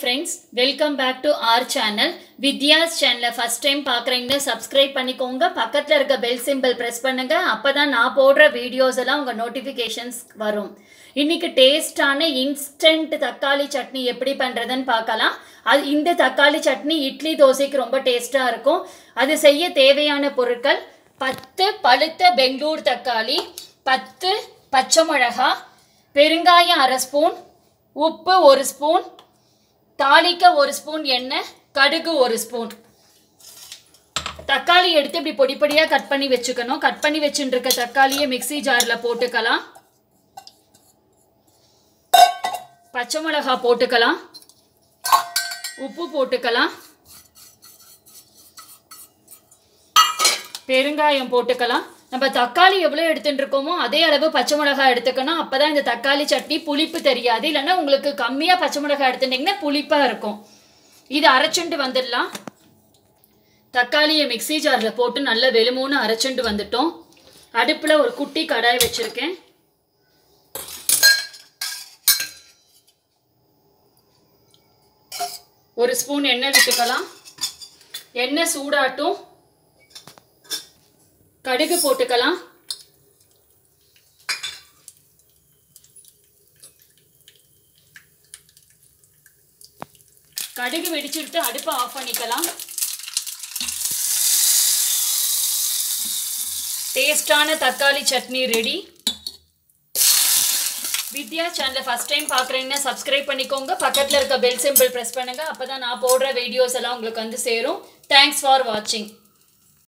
Friends welcome back to our channel Vidya's சேனலை first time பார்க்குறீங்கன்னா subscribe பண்ணிக்கோங்க. பக்கத்தில் இருக்க பெல் சிம்பிள் ப்ரெஸ் பண்ணுங்க. அப்போ தான் நான் போடுற வீடியோஸ் எல்லாம் உங்கள் நோட்டிஃபிகேஷன்ஸ் வரும். இன்னைக்கு டேஸ்டான இன்ஸ்டன்ட் தக்காளி சட்னி எப்படி பண்ணுறதுன்னு பார்க்கலாம். அது இந்த தக்காளி சட்னி இட்லி தோசைக்கு ரொம்ப டேஸ்ட்டாக இருக்கும். அது செய்ய தேவையான பொருட்கள் பத்து பழுத்த பெங்களூர் தக்காளி பத்து பச்சை மிளகா பெருங்காயம் அரை ஸ்பூன் உப்பு ஒரு ஸ்பூன் தாளிக்க ஒரு ஸ்பூன் எண்ணெய் கடுகு ஒரு ஸ்பூன். தக்காளி எடுத்து இப்படி பொடி பொடியாக கட் பண்ணி வச்சுக்கணும். கட் பண்ணி வச்சுட்டுருக்க தக்காளியை மிக்ஸி ஜாரில் போட்டுக்கலாம். பச்சை மிளகா போட்டுக்கலாம். உப்பு போட்டுக்கலாம். பெருங்காயம் போட்டுக்கலாம். நம்ம தக்காளி எவ்வளோ எடுத்துட்டு இருக்கோமோ அதே அளவு பச்சை மிளகாய் எடுத்துக்கணும். அப்போ தான் இந்த தக்காளி சட்னி புளிப்பு தெரியாது. இல்லைன்னா உங்களுக்கு கம்மியாக பச்சை மிளகாய் எடுத்துட்டிங்கன்னா புளிப்பாக இருக்கும். இது அரைச்சுண்டு வந்துடலாம். தக்காளியை மிக்ஸி ஜாரில் போட்டு நல்லா வெளுமூணு அரைச்சுண்டு வந்துட்டோம். அடுப்பில் ஒரு குட்டி கடாய் வச்சுருக்கேன். ஒரு ஸ்பூன் எண்ணெய் விட்டுக்கலாம். எண்ணெய் சூடாட்டும். கடுகு போட்டுக்கலாம். கடுகு வெடிச்சுட்டு அடுப்பை ஆஃப் பண்ணிக்கலாம். டேஸ்டான தக்காளி சட்னி ரெடி வித்யா சேனலை ஃபஸ்ட் டைம் பார்க்குறீங்கன்னா சப்ஸ்கிரைப் பண்ணிக்கோங்க. பக்கத்தில் இருக்க பெல் சிம்பிள் ப்ரெஸ் பண்ணுங்கள் அப்போ தான் நான் போடுற வீடியோஸ் எல்லாம் உங்களுக்கு வந்து சேரும். தேங்க்ஸ் ஃபார் வாட்சிங்